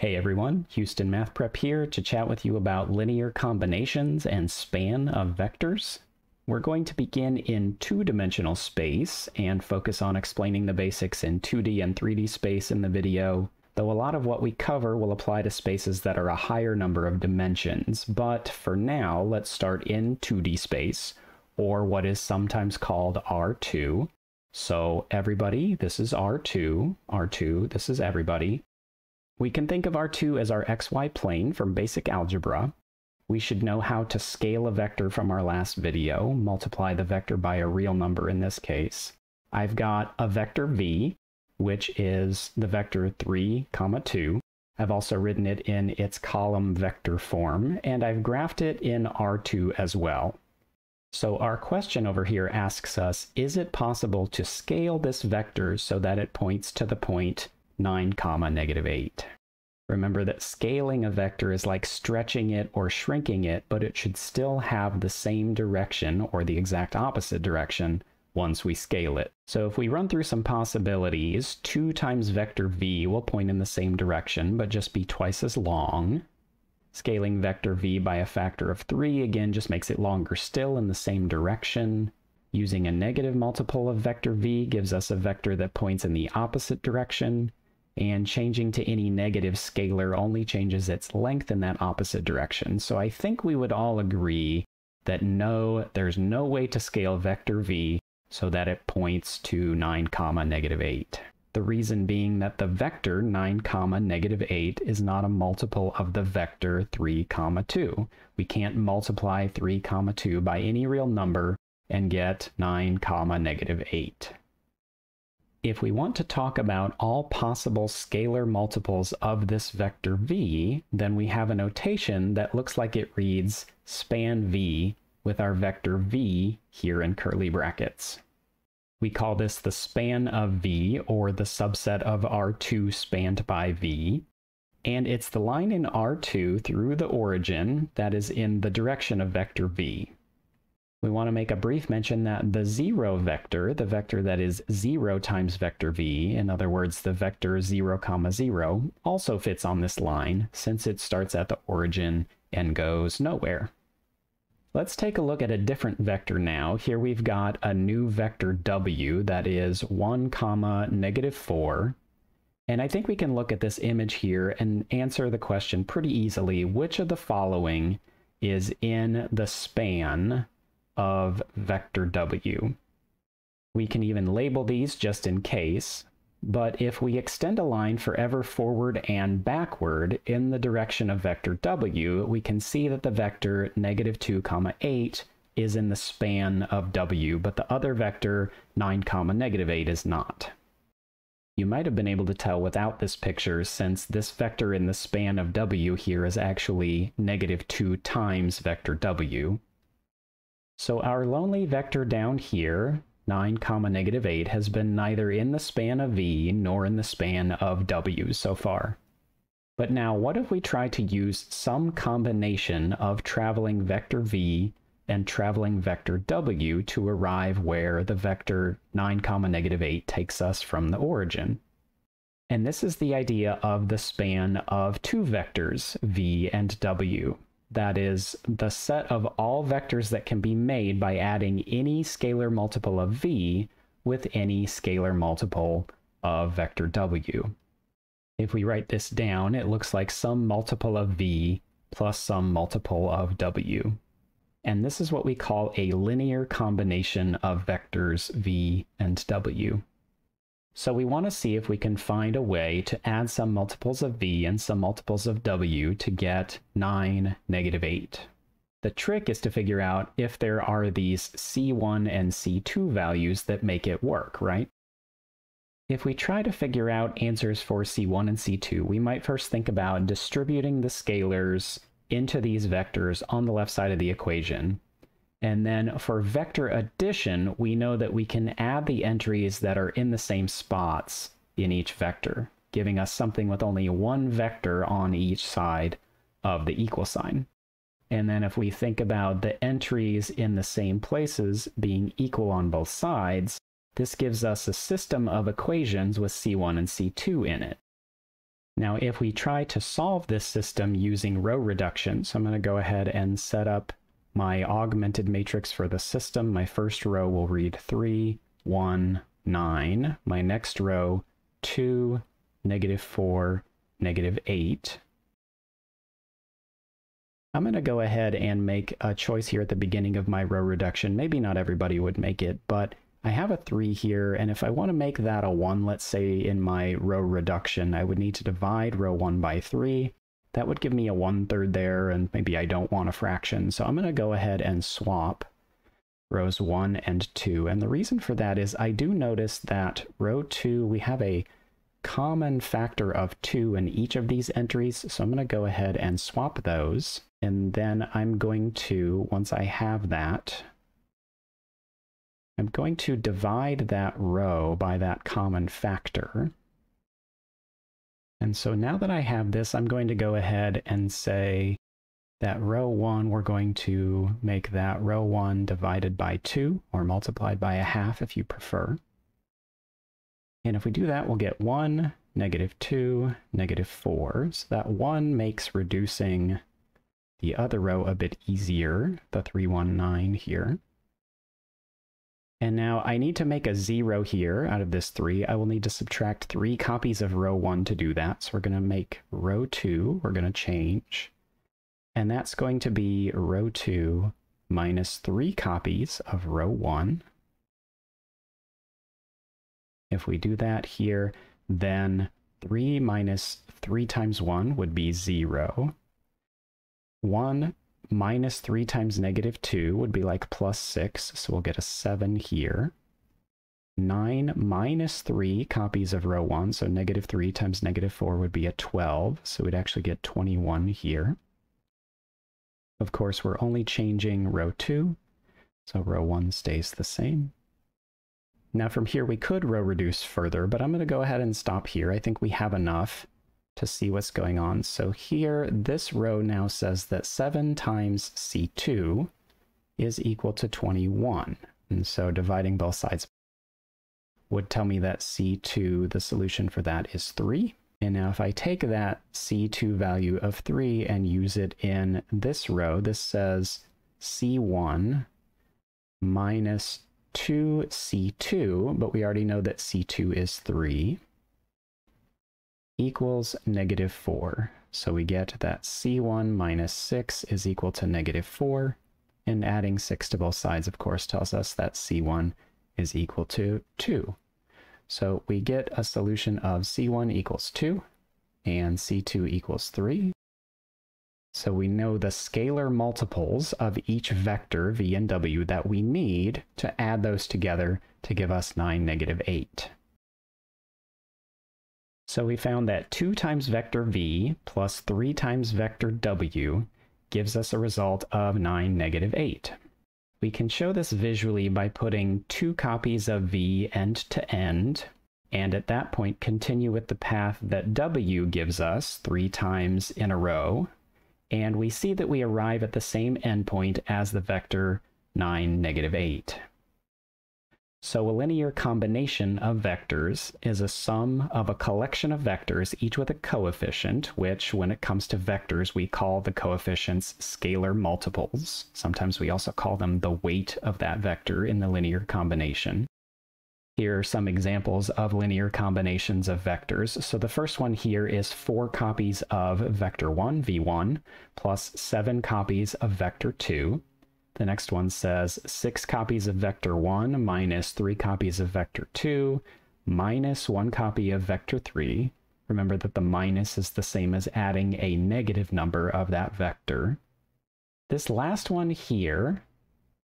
Hey everyone, Houston Math Prep here to chat with you about linear combinations and span of vectors. We're going to begin in two-dimensional space and focus on explaining the basics in 2D and 3D space in the video, though a lot of what we cover will apply to spaces that are a higher number of dimensions. But for now, let's start in 2D space, or what is sometimes called R2. So everybody, this is R2, R2, this is everybody. We can think of R2 as our xy plane from basic algebra. We should know how to scale a vector from our last video, multiply the vector by a real number in this case. I've got a vector v, which is the vector 3, comma 2. I've also written it in its column vector form, and I've graphed it in R2 as well. So our question over here asks us, is it possible to scale this vector so that it points to the point 9 comma negative 8. Remember that scaling a vector is like stretching it or shrinking it, but it should still have the same direction or the exact opposite direction once we scale it. So if we run through some possibilities, 2 times vector v will point in the same direction, but just be twice as long. Scaling vector v by a factor of 3 again just makes it longer still in the same direction. Using a negative multiple of vector v gives us a vector that points in the opposite direction and changing to any negative scalar only changes its length in that opposite direction. So I think we would all agree that no, there's no way to scale vector v so that it points to 9 comma negative 8. The reason being that the vector 9 comma negative 8 is not a multiple of the vector 3 comma 2. We can't multiply 3 comma 2 by any real number and get 9 comma negative 8. If we want to talk about all possible scalar multiples of this vector v, then we have a notation that looks like it reads span v with our vector v here in curly brackets. We call this the span of v, or the subset of R2 spanned by v, and it's the line in R2 through the origin that is in the direction of vector v we want to make a brief mention that the zero vector, the vector that is 0 times vector v, in other words, the vector 0, comma 0, also fits on this line since it starts at the origin and goes nowhere. Let's take a look at a different vector now. Here we've got a new vector w that is 1, comma negative 4. And I think we can look at this image here and answer the question pretty easily. Which of the following is in the span of vector w. We can even label these just in case, but if we extend a line forever forward and backward in the direction of vector w, we can see that the vector negative 2 comma 8 is in the span of w, but the other vector 9 comma negative 8 is not. You might have been able to tell without this picture since this vector in the span of w here is actually negative 2 times vector w, so our lonely vector down here, 9 comma negative 8, has been neither in the span of v nor in the span of w so far. But now what if we try to use some combination of traveling vector v and traveling vector w to arrive where the vector 9 comma negative 8 takes us from the origin? And this is the idea of the span of two vectors, v and w. That is the set of all vectors that can be made by adding any scalar multiple of v with any scalar multiple of vector w. If we write this down, it looks like some multiple of v plus some multiple of w. And this is what we call a linear combination of vectors v and w. So we want to see if we can find a way to add some multiples of v and some multiples of w to get 9, negative 8. The trick is to figure out if there are these c1 and c2 values that make it work, right? If we try to figure out answers for c1 and c2, we might first think about distributing the scalars into these vectors on the left side of the equation. And then for vector addition, we know that we can add the entries that are in the same spots in each vector, giving us something with only one vector on each side of the equal sign. And then if we think about the entries in the same places being equal on both sides, this gives us a system of equations with C1 and C2 in it. Now, if we try to solve this system using row reduction, so I'm going to go ahead and set up my augmented matrix for the system. My first row will read 3, 1, 9. My next row, 2, negative 4, negative 8. I'm going to go ahead and make a choice here at the beginning of my row reduction. Maybe not everybody would make it, but I have a 3 here, and if I want to make that a 1, let's say in my row reduction, I would need to divide row 1 by 3. That would give me a 1 third there, and maybe I don't want a fraction, so I'm going to go ahead and swap rows 1 and 2. And the reason for that is I do notice that row 2, we have a common factor of 2 in each of these entries, so I'm going to go ahead and swap those. And then I'm going to, once I have that, I'm going to divide that row by that common factor. And so now that I have this, I'm going to go ahead and say that row 1, we're going to make that row 1 divided by 2, or multiplied by a half if you prefer. And if we do that, we'll get 1, negative 2, negative 4. So that 1 makes reducing the other row a bit easier, the 319 here. And now I need to make a zero here out of this three. I will need to subtract three copies of row one to do that. So we're going to make row two, we're going to change. And that's going to be row two minus three copies of row one. If we do that here, then 3 minus 3 times 1 would be 0. 1 minus 3 times negative 2 would be like plus 6, so we'll get a 7 here. 9 minus 3 copies of row 1, so negative 3 times negative 4 would be a 12, so we'd actually get 21 here. Of course, we're only changing row 2, so row 1 stays the same. Now from here we could row reduce further, but I'm going to go ahead and stop here. I think we have enough to see what's going on. So here, this row now says that 7 times C2 is equal to 21. And so dividing both sides would tell me that C2, the solution for that is 3. And now if I take that C2 value of 3 and use it in this row, this says C1 minus 2C2, but we already know that C2 is 3 equals negative 4. So we get that c1 minus 6 is equal to negative 4, and adding 6 to both sides, of course, tells us that c1 is equal to 2. So we get a solution of c1 equals 2 and c2 equals 3. So we know the scalar multiples of each vector, v and w, that we need to add those together to give us 9, negative 8. So we found that 2 times vector v plus 3 times vector w gives us a result of 9, negative 8. We can show this visually by putting two copies of v end to end, and at that point continue with the path that w gives us three times in a row, and we see that we arrive at the same endpoint as the vector 9, negative 8. So a linear combination of vectors is a sum of a collection of vectors, each with a coefficient, which when it comes to vectors, we call the coefficients scalar multiples. Sometimes we also call them the weight of that vector in the linear combination. Here are some examples of linear combinations of vectors. So the first one here is four copies of vector 1, v1, plus seven copies of vector 2. The next one says 6 copies of vector 1 minus 3 copies of vector 2 minus 1 copy of vector 3. Remember that the minus is the same as adding a negative number of that vector. This last one here,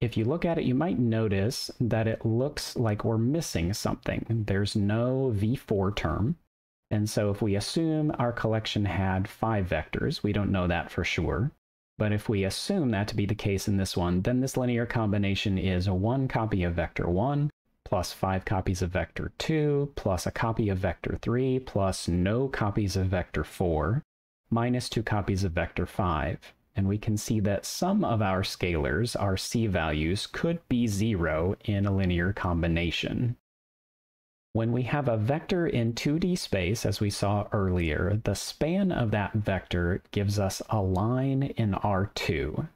if you look at it, you might notice that it looks like we're missing something. There's no v4 term. And so if we assume our collection had five vectors, we don't know that for sure, but if we assume that to be the case in this one, then this linear combination is a one copy of vector 1 plus 5 copies of vector 2 plus a copy of vector 3 plus no copies of vector 4 minus 2 copies of vector 5. And we can see that some of our scalars, our c values, could be 0 in a linear combination. When we have a vector in 2D space, as we saw earlier, the span of that vector gives us a line in R2.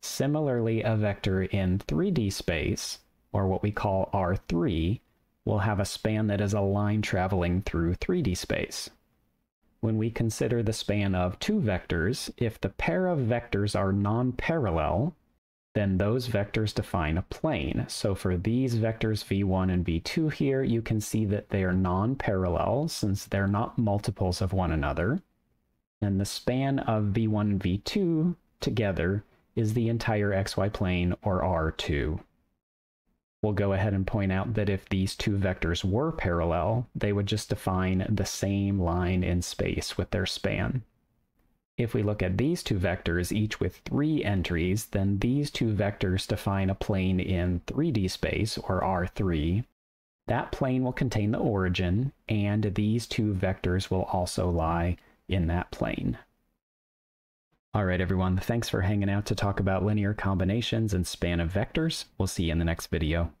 Similarly, a vector in 3D space, or what we call R3, will have a span that is a line traveling through 3D space. When we consider the span of two vectors, if the pair of vectors are non-parallel, then those vectors define a plane. So for these vectors v1 and v2 here, you can see that they are non-parallel since they're not multiples of one another. And the span of v1 and v2 together is the entire xy plane, or R2. We'll go ahead and point out that if these two vectors were parallel, they would just define the same line in space with their span. If we look at these two vectors, each with three entries, then these two vectors define a plane in 3D space, or R3. That plane will contain the origin, and these two vectors will also lie in that plane. All right, everyone, thanks for hanging out to talk about linear combinations and span of vectors. We'll see you in the next video.